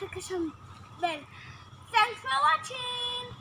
notification bell. Thanks for watching.